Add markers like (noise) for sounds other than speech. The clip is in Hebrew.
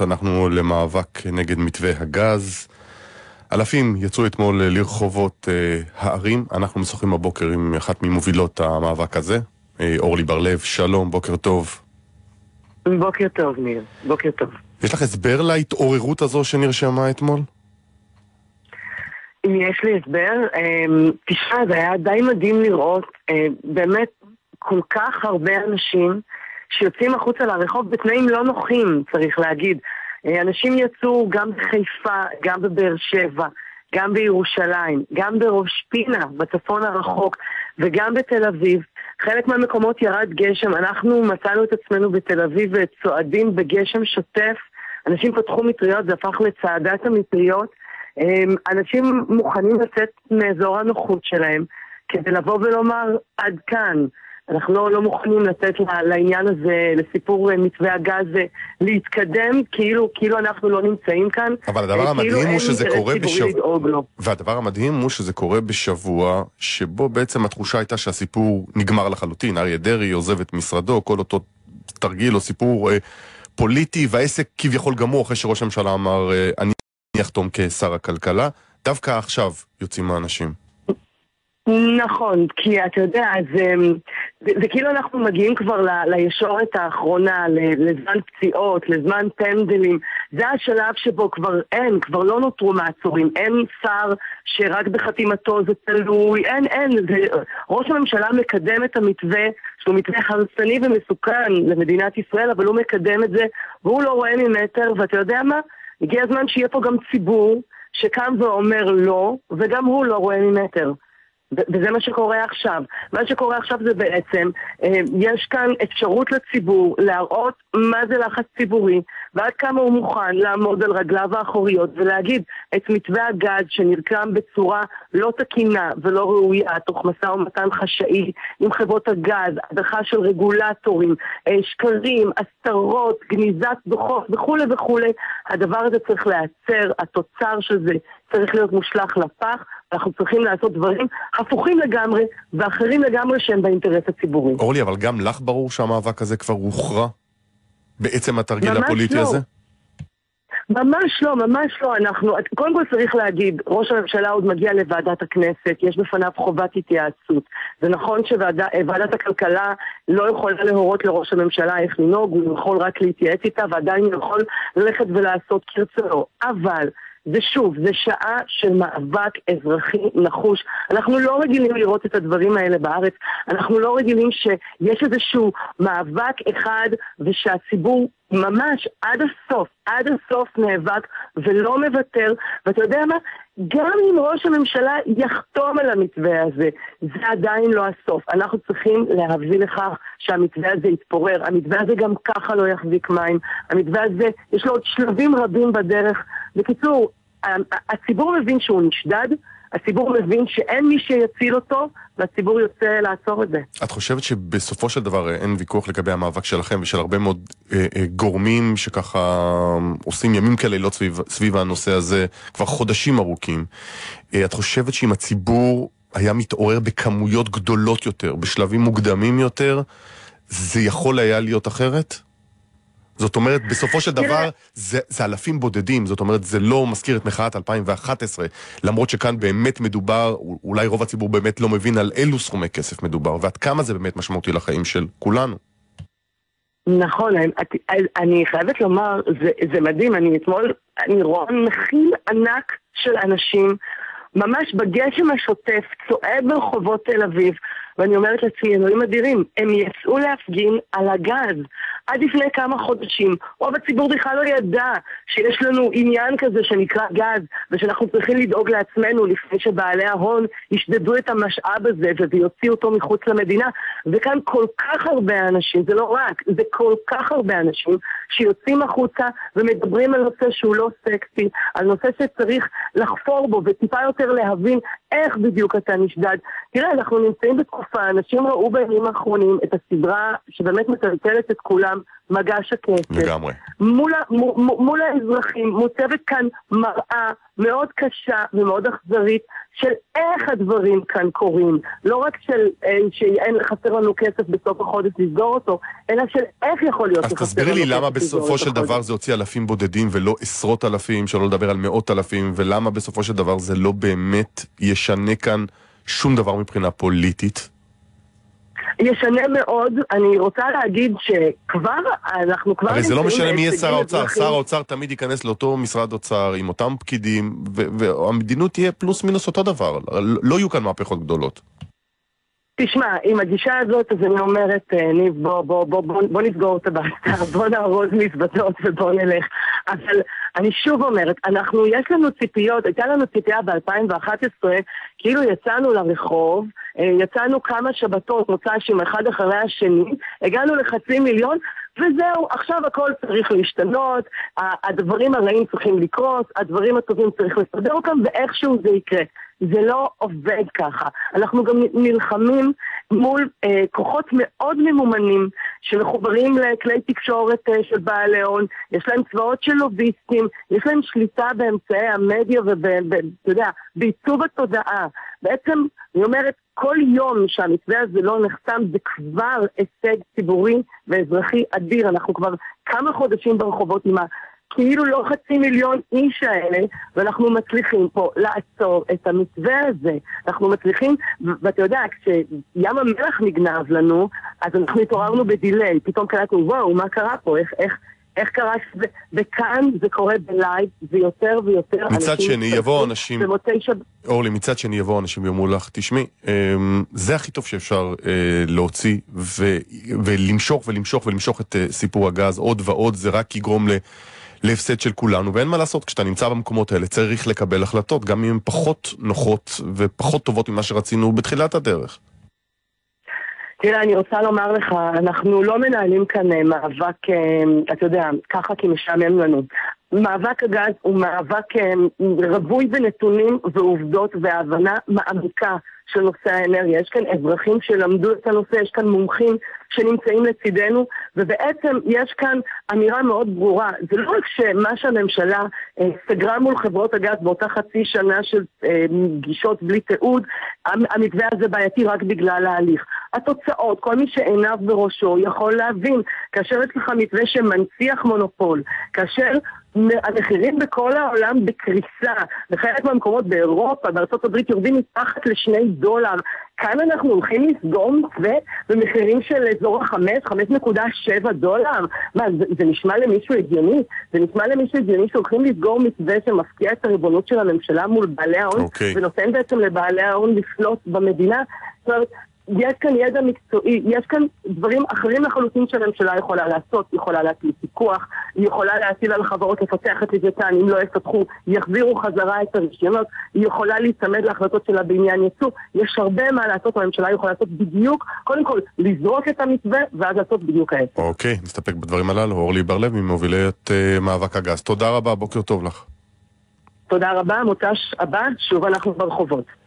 אנחנו למאבק נגד מתווה הגז. אלפים יצאו אתמול לרחובות אה, הערים. אנחנו משוחחים בבוקר עם אחת ממובילות המאבק הזה, אה, אורלי בר-לב. שלום, בוקר טוב. בוקר טוב, ניר. בוקר טוב. יש לך הסבר להתעוררות הזו שנרשמה אתמול? אם יש לי הסבר, אה, תשמע, זה היה די מדהים לראות אה, באמת כל כך הרבה אנשים שיוצאים החוצה לרחוב בתנאים לא נוחים, צריך להגיד. אה, אנשים יצאו גם בחיפה, גם בבאר שבע, גם בירושלים, גם בראש פינה, בצפון הרחוק, וגם בתל אביב. חלק מהמקומות ירד גשם, אנחנו מצאנו את עצמנו בתל אביב וצועדים בגשם שוטף. אנשים פתחו מטריות, זה הפך לצעדת המטריות. אה, אנשים מוכנים לצאת מאזור הנוחות שלהם כדי לבוא ולומר, עד כאן. אנחנו לא, לא מוכנים לתת לעניין הזה, לסיפור אה, מתווה הגז, אה, להתקדם כאילו, כאילו אנחנו לא נמצאים כאן. אבל הדבר אה, כאילו המדהים הוא שזה קורה בשבוע... והדבר המדהים הוא שזה קורה בשבוע שבו בעצם התחושה הייתה שהסיפור נגמר לחלוטין. אריה דרעי עוזב את משרדו, כל אותו תרגיל או סיפור אה, פוליטי, והעסק כביכול גמור אחרי שראש הממשלה אמר, אה, אני אחתום כשר הכלכלה. דווקא עכשיו יוצאים האנשים. נכון, כי אתה יודע, זה, זה, זה כאילו אנחנו מגיעים כבר ל, לישורת האחרונה, לזמן פציעות, לזמן פנדלים. זה השלב שבו כבר אין, כבר לא נותרו מעצורים. אין שר שרק בחתימתו זה תלוי, אין, אין. זה, ראש הממשלה מקדם את המתווה, שהוא מתווה הרסני ומסוכן למדינת ישראל, אבל הוא מקדם את זה, והוא לא רואה ממטר, ואתה יודע מה? הגיע הזמן שיהיה פה גם ציבור שקם ואומר לא, וגם הוא לא רואה ממטר. וזה מה שקורה עכשיו. מה שקורה עכשיו זה בעצם, אה, יש כאן אפשרות לציבור להראות מה זה לחץ ציבורי ועד כמה הוא מוכן לעמוד על רגליו האחוריות ולהגיד את מתווה הגז שנרקם בצורה לא תקינה ולא ראויה, תוך משא ומתן חשאי עם חברות הגז, הדחה של רגולטורים, אה, שקרים, הסתרות, גניזת דוחות וכולי וכולי, הדבר הזה צריך להיעצר, התוצר של זה צריך להיות מושלך לפח, אנחנו צריכים לעשות דברים הפוכים לגמרי ואחרים לגמרי שהם באינטרס הציבורי. אורלי, אבל גם לך ברור שהמאבק הזה כבר הוכרע? בעצם התרגיל הפוליטי לא. הזה? ממש לא, ממש לא. אנחנו, קודם כל צריך להגיד, ראש הממשלה עוד מגיע לוועדת הכנסת, יש בפניו חובת התייעצות. זה נכון שוועדת הכלכלה לא יכולה להורות לראש הממשלה איך לנהוג, הוא יכול רק להתייעץ איתה, ועדיין הוא יכול ללכת ולעשות כרצונו. אבל... ושוב, זה שעה של מאבק אזרחי נחוש. אנחנו לא רגילים לראות את הדברים האלה בארץ. אנחנו לא רגילים שיש איזשהו מאבק אחד ושהציבור ממש עד הסוף, עד הסוף נאבק ולא מוותר. ואתה יודע מה? גם אם ראש הממשלה יחתום על המתווה הזה, זה עדיין לא הסוף. אנחנו צריכים להביא לכך שהמתווה הזה יתפורר. המתווה הזה גם ככה לא יחזיק מים. המתווה הזה, יש לו עוד שלבים רבים בדרך. בקיצור, הציבור מבין שהוא נשדד, הציבור מבין שאין מי שיציל אותו, והציבור יוצא לעצור את זה. את חושבת שבסופו של דבר אה, אין ויכוח לגבי המאבק שלכם ושל הרבה מאוד אה, אה, גורמים שככה אה, עושים ימים כלילות סביב, סביב הנושא הזה כבר חודשים ארוכים. אה, את חושבת שאם הציבור היה מתעורר בכמויות גדולות יותר, בשלבים מוקדמים יותר, זה יכול היה להיות אחרת? זאת אומרת, בסופו של דבר, זה, זה אלפים בודדים, זאת אומרת, זה לא מזכיר את מחאת 2011, למרות שכאן באמת מדובר, אולי רוב הציבור באמת לא מבין על אילו סכומי כסף מדובר, ועד כמה זה באמת משמעותי לחיים של כולנו. נכון, אני, אני חייבת לומר, זה, זה מדהים, אני אתמול, אני רואה מכיל ענק של אנשים, ממש בגשם השוטף, צועד ברחובות תל אביב, ואני אומרת לעצמי, אלוהים אדירים, הם יצאו להפגין על הגז. עד לפני כמה חודשים, רוב הציבור בכלל לא ידע שיש לנו עניין כזה שנקרא גז, ושאנחנו צריכים לדאוג לעצמנו לפני שבעלי ההון ישדדו את המשאב הזה ויוציאו אותו מחוץ למדינה. וכאן כל כך הרבה אנשים, זה לא רק, זה כל כך הרבה אנשים שיוצאים החוצה ומדברים על נושא שהוא לא סקסי, על נושא שצריך לחפור בו וטיפה יותר להבין איך בדיוק אתה נשדד. תראה, אנחנו נמצאים בתקופה, אנשים ראו בימים האחרונים את הסדרה שבאמת מטלטלת את כולם. העולם מגש הכסף. לגמרי. מול, מול, מול האזרחים מוצבת כאן מראה מאוד קשה ומאוד אכזרית של איך הדברים כאן קורים. לא רק של אה, שאין חסר לנו כסף בסוף החודש לסגור אותו, אלא של איך יכול להיות שחסר לנו כסף לסגור אז תסבירי לי למה בסופו של דבר זה הוציא אלפים בודדים ולא עשרות אלפים, שלא לדבר על מאות אלפים, ולמה בסופו של דבר זה לא באמת ישנה כאן שום דבר מבחינה פוליטית? ישנה מאוד, אני רוצה להגיד שכבר, אנחנו כבר... הרי זה לא משנה מי יהיה שר האוצר, שר האוצר תמיד ייכנס לאותו משרד אוצר עם אותם פקידים, והמדינות תהיה פלוס מינוס אותו דבר, לא יהיו כאן מהפכות גדולות. תשמע, עם הגישה הזאת, אז אני אומרת, אה, ניב, בוא, בוא, בוא, בוא, בוא נסגור את הבאסטה, (laughs) בוא נארוז מזוודות ובוא נלך. אבל אני שוב אומרת, אנחנו, יש לנו ציפיות, הייתה לנו ציפייה ב-2011, כאילו יצאנו לרחוב, יצאנו כמה שבתות, מוצ"שים אחד אחרי השני, הגענו לחצי מיליון, וזהו, עכשיו הכל צריך להשתנות, הדברים הרעים צריכים לקרות, הדברים הטובים צריך לסדר אותם, ואיכשהו זה יקרה. זה לא עובד ככה. אנחנו גם נלחמים מול אה, כוחות מאוד ממומנים שמחוברים לכלי תקשורת אה, של בעלי הון, יש להם צבאות של לוביסטים, יש להם שליטה באמצעי המדיה ובעיצוב התודעה. בעצם, אני אומרת, כל יום שהמתווה הזה לא נחתם זה כבר הישג ציבורי ואזרחי אדיר. אנחנו כבר כמה חודשים ברחובות עם כאילו לא חצי מיליון איש האלה, ואנחנו מצליחים פה לעצור את המתווה הזה. אנחנו מצליחים, ואתה יודע, כים המלח נגנב לנו, אז אנחנו התעוררנו בדיליי. פתאום קלטנו, וואו, מה קרה פה? איך, איך, איך קרה שזה... וכאן זה קורה בלייב, זה יותר ויותר מצד שני, יבואו אנשים... שב... אורלי, מצד שני יבואו אנשים ויאמרו לך, תשמעי, אמ, זה הכי טוב שאפשר אה, להוציא ו... ולמשוך ולמשוך ולמשוך את אה, סיפור הגז עוד ועוד, זה רק יגרום ל... להפסד של כולנו, ואין מה לעשות, כשאתה נמצא במקומות האלה צריך לקבל החלטות, גם אם הן פחות נוחות ופחות טובות ממה שרצינו בתחילת הדרך. תראה, אני רוצה לומר לך, אנחנו לא מנהלים כאן אה, מאבק, אה, אתה יודע, ככה כי משעמם לנו. מאבק הגז הוא מאבק אה, רווי בנתונים ועובדות והבנה מעמיקה של נושא האנרגיה. יש כאן אזרחים שלמדו את הנושא, יש כאן מומחים שנמצאים לצידנו, ובעצם יש כאן אמירה מאוד ברורה. זה לא רק שמה שהממשלה אה, סגרה מול חברות הגז באותה חצי שנה של אה, פגישות בלי תיעוד, המתווה הזה בעייתי רק בגלל ההליך. התוצאות, כל מי שעיניו בראשו יכול להבין, כאשר יש לך מתווה שמנציח מונופול, כאשר המחירים בכל העולם בקריסה, בחלק מהמקומות באירופה, בארה"ב יורדים מתחת לשני דולר. כאן אנחנו הולכים לסגור מתווה במחירים של אזור החמש, חמש נקודה שבע דולר? מה, זה, זה נשמע למישהו הגיוני? זה נשמע למישהו הגיוני שהולכים לסגור מתווה שמפקיע את הריבונות של הממשלה מול בעלי ההון, okay. אוקיי. ונותן בעצם לבעלי ההון לשלוט במדינה? זאת אומרת, יש כאן ידע מקצועי, יש כאן דברים אחרים לחלוטין שהממשלה יכולה לעשות, היא יכולה להטיל פיקוח, היא יכולה להטיל על החברות לפתח את לוויתן, אם לא יפתחו, יחזירו חזרה את הרישיונות, היא יכולה להיצמד להחלטות שלה בעניין יצוא, יש הרבה מה לעשות, הממשלה יכולה לעשות בדיוק, קודם כל, לזרוק את המתווה, ואז לעשות בדיוק ההפך. אוקיי, נסתפק בדברים הללו. אורלי בר-לב ממובילי את uh, מאבק הגז. תודה רבה, בוקר טוב לך. תודה רבה, מוצ"ש הבא, שוב אנחנו ברחובות.